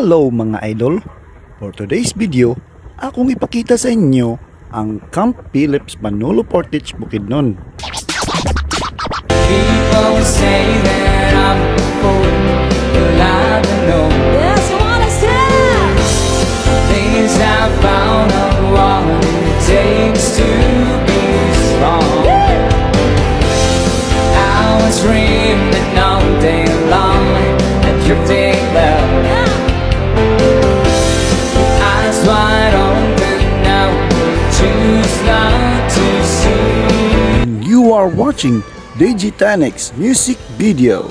Hello mga idol! For today's video, akong ipakita sa inyo ang Camp Phillips Manolo Portage Bukidnon. People say that I'm cold. are watching Digitanix music video.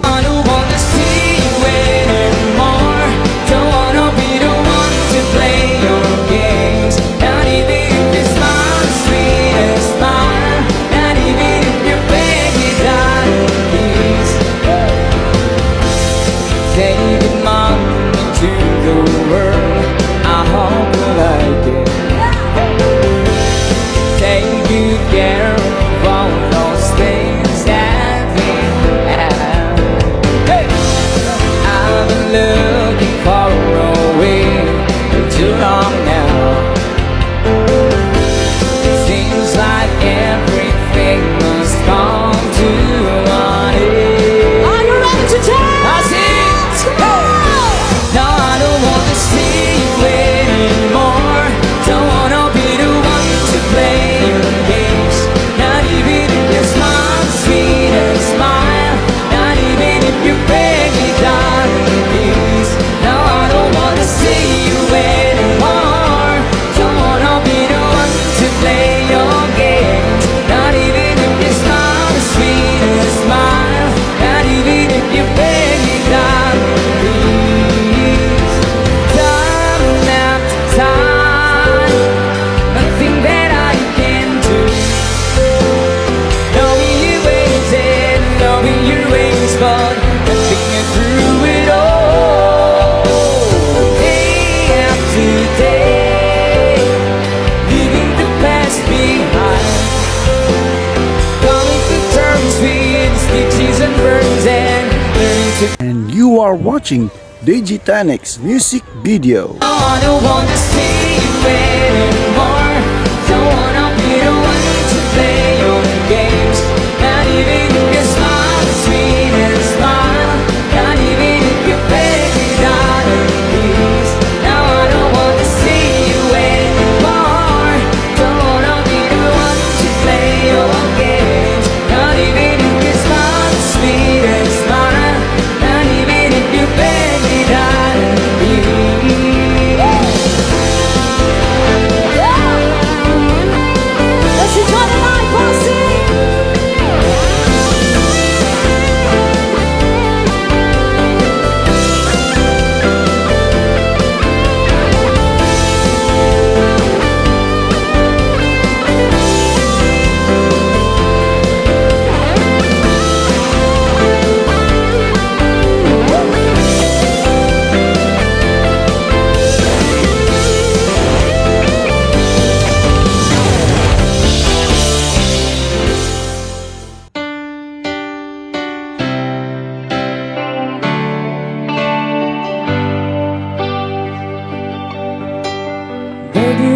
are watching Digitanix music video.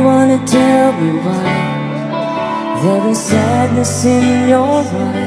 wanna tell me why. There is sadness in your eyes